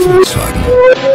Volkswagen. Das Auto